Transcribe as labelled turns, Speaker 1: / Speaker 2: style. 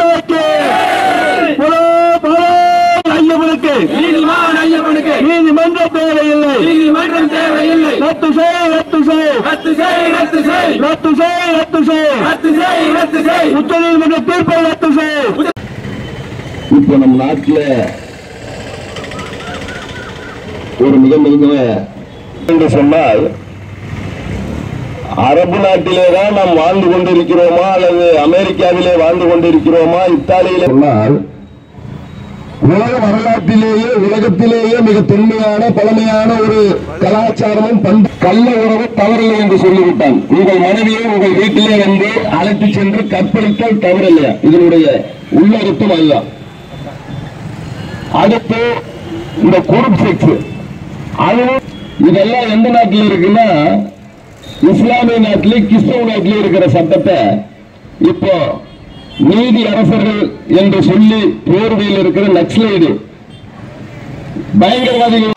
Speaker 1: மாதாக்கு ஐயப்பனுக்கு. ஐயப்பனுக்கு. நீதிமன்றம் தேவையில்லை. நீதிமன்றம் தேவையில்லை.
Speaker 2: ரத்து செய் ரத்து செய்.
Speaker 1: ரத்து செய் ரத்து செய்.
Speaker 2: ரத்து செய் ரத்து செய்.
Speaker 1: ரத்து செய் ரத்து செய்.
Speaker 2: உச்ச நீதிமன்ற தீர்ப்பை ரத்து செய்.
Speaker 3: இப்ப நம்ம நாட்டுல ஒரு மிக மிக சொன்னால் அரபு நாட்டிலே தான் நாம் வாழ்ந்து கொண்டிருக்கிறோமா அல்லது அமெரிக்காவிலே வாழ்ந்து கொண்டிருக்கிறோமா? இத்தாலியிலே சொன்னால் உலக வரலாற்றிலேயே உலகத்திலேயே மிக தொன்மையான பழமையான ஒரு கலாச்சாரமும் பண்பு. கள்ள உறவு தவறில்லை என்று சொல்லிவிட்டான். உங்கள் மனைவியை உங்கள் வீட்டிலே வந்து அழைத்து சென்று கற்பழித்தால் தவறில்லையா? இதனுடைய உள்ளர்த்தம் அதுதான் அடுத்து இந்த குரூப் செக்ஸ் அதுவும் இதெல்லாம் எந்த நாட்டில் இருக்குன்னா இஸ்லாமிய நாட்டிலே கிறிஸ்தவ நாட்டிலே இருக்கிற சட்டத்தை இப்போ நீதி அரசர்கள் என்று சொல்லி போர்வையில் இருக்கிற நக்சலைடு பயங்கரவாதிகள்